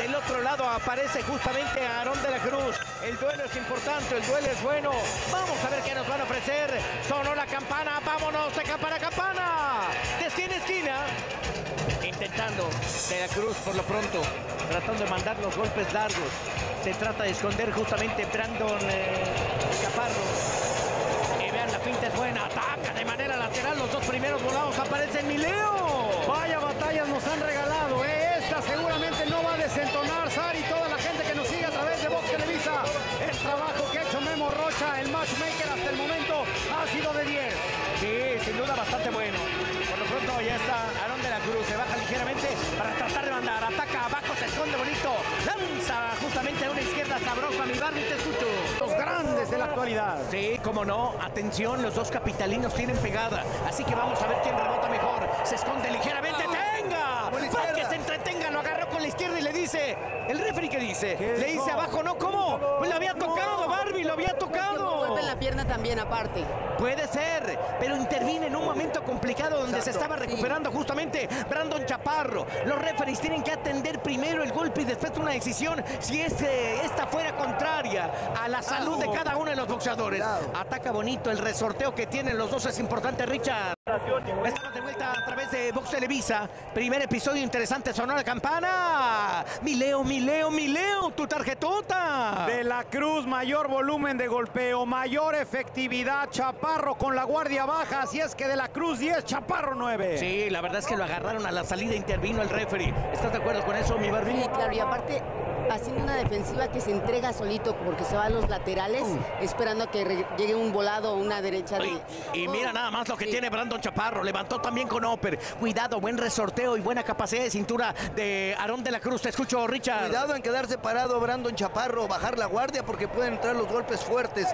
Del otro lado aparece justamente Aarón de la Cruz. El duelo es importante, el duelo es bueno. Vamos a ver qué nos van a ofrecer. Sonó la campana, vámonos de campana a campana. De esquina esquina. Intentando de la Cruz por lo pronto, tratando de mandar los golpes largos. Se trata de esconder justamente Brandon eh, Chaparro. Y vean, la pinta es buena. Ataca de manera lateral. Los dos primeros volados aparecen Mileo. Televisa. El trabajo que ha hecho Memo Rocha, el matchmaker hasta el momento, ha sido de 10. Sí, sin duda bastante bueno. Por lo pronto ya está Aarón de la Cruz. Se baja ligeramente para tratar de mandar. Ataca abajo, se esconde bonito. Lanza justamente a una izquierda sabrosa. Mi Barbie, te escucho. Los grandes de la actualidad. Sí, como no. Atención, los dos capitalinos tienen pegada. Así que vamos a ver quién rebota mejor. Se esconde ligeramente. ¡Tenga! Para que se entretenga. Lo agarró la izquierda y le dice. ¿El referee qué dice? Le dice abajo, ¿no? ¿Cómo? Pues lo había tocado, Barbie, lo había tocado. Golpe en la pierna también aparte. Puede ser, pero interviene en un momento complicado donde se estaba recuperando justamente Brandon Chaparro. Los referees tienen que atender primero el golpe y después una decisión si este, esta fuera contraria a la salud de cada uno de los boxeadores. Ataca bonito el resorteo que tienen los dos, es importante, Richard. Estamos de vuelta a través de Box Televisa. Primer episodio interesante, sonó la campana. Mileo, Mileo, Mileo, tu tarjetota. De la Cruz, mayor volumen de golpeo, mayor efectividad. Chaparro con la guardia baja, así es que de la Cruz 10, Chaparro 9. Sí, la verdad es que lo agarraron a la salida, intervino el referee. ¿Estás de acuerdo con eso, mi Barbie? Sí, claro, y aparte haciendo una defensiva que se entrega solito porque se va a los laterales, esperando a que llegue un volado o una derecha de... Y mira nada más lo que Sí. tiene Brandon Chaparro. Levantó también con Oper. Cuidado, buen resorteo y buena capacidad de cintura de Aarón de la Cruz. Te escucho, Richard. Cuidado en quedarse parado Brandon Chaparro, bajar la guardia porque pueden entrar los golpes fuertes.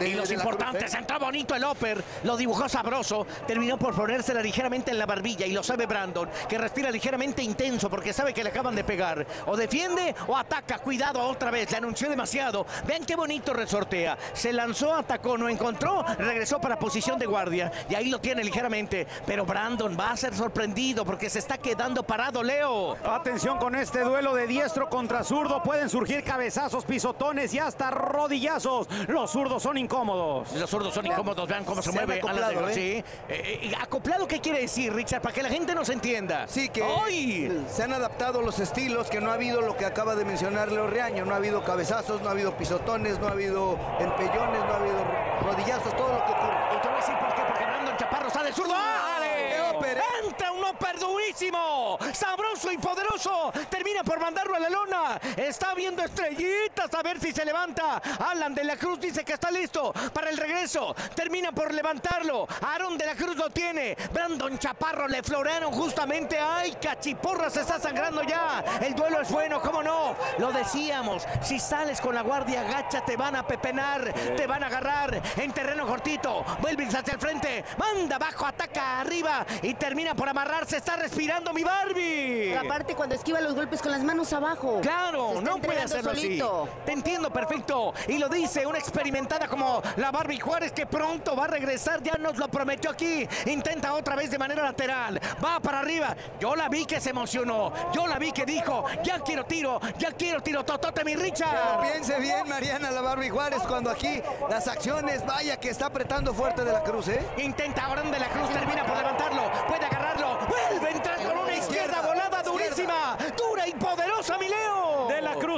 Y los importantes, ¿eh? entró bonito el Oper, lo dibujó sabroso, terminó por ponérsela ligeramente en la barbilla y lo sabe Brandon, que respira ligeramente intenso porque sabe que le acaban de pegar. O defiende o ataca, cuidado otra vez, le anunció demasiado. Vean qué bonito resortea. Se lanzó, atacó, no encontró, regresó para posición de guardia y ahí lo tiene ligeramente. Pero Brandon va a ser sorprendido porque se está quedando parado, Leo. Atención con este duelo de diestro contra zurdo. Pueden surgir cabezazos, pisotones y hasta rodillazos. Los zurdos son incómodos. Los zurdos son incómodos, vean cómo se, Se mueve. Acoplado, de- ¿eh? Sí. Eh, eh, ¿Acoplado qué quiere decir, Richard? Para que la gente nos entienda. Sí, que ¡Ay! se han adaptado los estilos, que no ha habido lo que acaba de mencionar Leo Reaño, no ha habido cabezazos, no ha habido pisotones, no ha habido empellones, no ha habido rodillazos, todo lo que ocurre. Y te voy a decir por qué, porque Brandon Chaparro sale zurdo. ¡Ale! ¡Qué óper, eh! ¡Entra un óper durísimo! ¡Sabroso y poderoso! Termina por mandarlo a la lona. Está viendo estrellitas a ver si se levanta. Alan de la Cruz dice que está listo para el regreso. Termina por levantarlo. Aaron de la Cruz lo tiene. Brandon Chaparro le florearon justamente. ¡Ay, cachiporra! Se está sangrando ya. El duelo es bueno, ¿cómo no? Lo decíamos. Si sales con la guardia gacha, te van a pepenar. Te van a agarrar en terreno cortito. Vuelves hacia el frente. Manda abajo, ataca arriba y termina por amarrarse. Está respirando mi Barbie. Aparte cuando esquiva los golpes con las manos abajo. Claro, No puede hacerlo solito. así. Te entiendo perfecto. Y lo dice una experimentada como la Barbie Juárez que pronto va a regresar. Ya nos lo prometió aquí. Intenta otra vez de manera lateral. Va para arriba. Yo la vi que se emocionó. Yo la vi que dijo, ya quiero tiro, ya quiero tiro. Totote mi Richard. Piense bien, Mariana La Barbie Juárez, cuando aquí las acciones, vaya que está apretando fuerte de la Cruz, ¿eh? Intenta ahora de la Cruz, termina por levantarlo, puede agarrarlo, vuelve a entrar con una izquierda Izquierda, volada izquierda. durísima, dura y poderosa, mi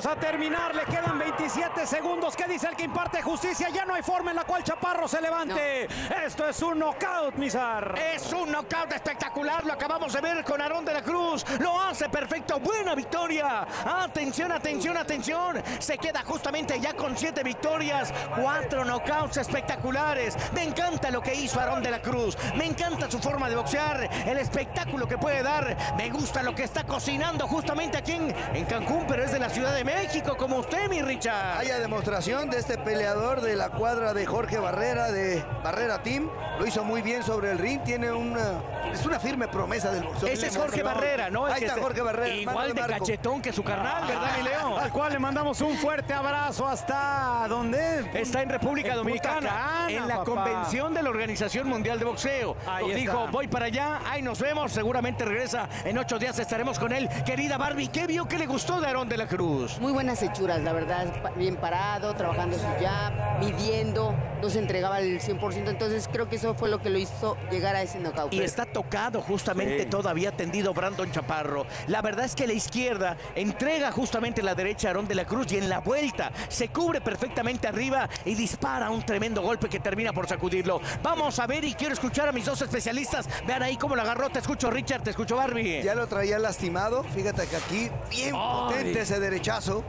A terminar, le quedan 27 segundos. ¿Qué dice el que imparte justicia? Ya no hay forma en la cual Chaparro se levante. Esto es un knockout, Mizar. Es un knockout espectacular, lo acabamos de ver con Aarón de la Cruz, lo hace perfecto, buena victoria. Atención, atención, atención, se queda justamente ya con siete victorias, cuatro knockouts espectaculares. Me encanta lo que hizo Aarón de la Cruz, me encanta su forma de boxear, el espectáculo que puede dar, me gusta lo que está cocinando justamente aquí en, en Cancún, pero es de la Ciudad de México, como usted, mi Richard. Haya demostración de este peleador de la cuadra de Jorge Barrera, de Barrera Team. Lo hizo muy bien sobre el ring, tiene una es una firme promesa del boxeo. Ese es Jorge Barrera, ¿no? Ahí está Jorge Barrera. Igual de cachetón que su carnal, ¿verdad, mi Leo? Al cual le mandamos un fuerte abrazo hasta donde Está en República En Dominicana, en la papá. convención de la Organización Mundial de Boxeo. Ahí Nos dijo, voy para allá, ahí nos vemos, seguramente regresa en ocho días, estaremos con él. Querida Barbie, ¿qué vio que le gustó de Aarón de la Cruz? Muy buenas hechuras, la verdad, bien parado, trabajando su jab, midiendo, no se entregaba el 100%, entonces creo que eso fue lo que lo hizo llegar a ese knockout. Y está tocado justamente Sí. todavía tendido Brandon Chaparro. La verdad es que la izquierda entrega justamente la derecha a Aarón de la Cruz y en la vuelta se cubre perfectamente arriba y dispara un tremendo golpe que termina por sacudirlo. Vamos a ver y quiero escuchar a mis dos especialistas. Vean ahí cómo lo agarró. Te escucho Richard, te escucho Barbie. Ya lo traía lastimado. Fíjate que aquí, bien Ay. potente ese derechazo.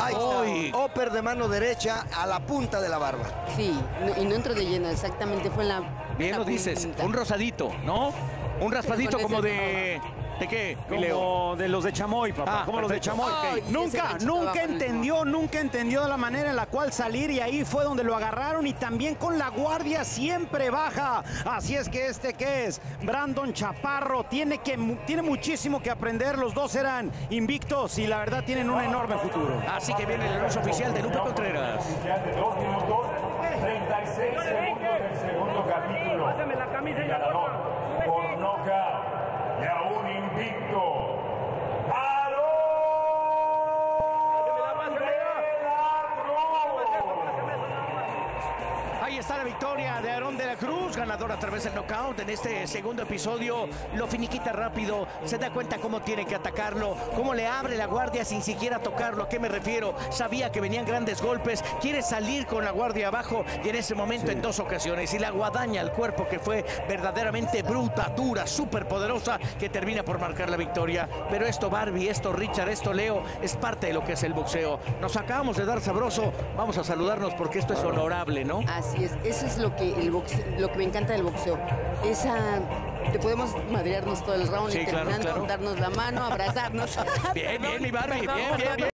Ahí Ay. está. Upper de mano derecha a la punta de la barba. Sí, no- y no entró de lleno, exactamente fue en la. Bien la lo dices, punta. un rosadito, ¿no? Un raspadito como de... ¿De qué? Como de los de Chamoy, papá. Ah, como los de. Chamoy. Nunca, nunca entendió, nunca entendió la manera en la cual salir y ahí fue donde lo agarraron y también con la guardia siempre baja. Así es que este que es Brandon Chaparro tiene que tiene muchísimo que aprender. Los dos eran invictos y la verdad tienen un enorme futuro. Así que viene el anuncio oficial de Lupe Contreras. Oficial de 2 minutos 36 segundos del segundo capítulo. Ganador por nocaut y aún invicto. ¡Aarón de la Cruz! Ahí está la victoria de Aarón de la Cruz, ganador a través del knockout en este segundo episodio. Lo finiquita rápido, se da cuenta cómo tiene que atacarlo, cómo le abre la guardia sin siquiera tocarlo. ¿A qué me refiero? Sabía que venían grandes golpes, quiere salir con la guardia abajo y en ese momento en dos ocasiones. Y la guadaña al cuerpo que fue verdaderamente bruta, dura, súper poderosa, que termina por marcar la victoria. Pero esto Barbie, esto Richard, esto Leo, es parte de lo que es el boxeo. Nos acabamos de dar sabroso, vamos a saludarnos porque esto es honorable, ¿no? Así es, eso es lo que el boxeo, lo que me encanta del boxeo. Esa te podemos madrearnos todo el round Sí, y claro, terminando claro. darnos la mano, abrazarnos. Bien, bien, mi Barbie, bien, bien, bien.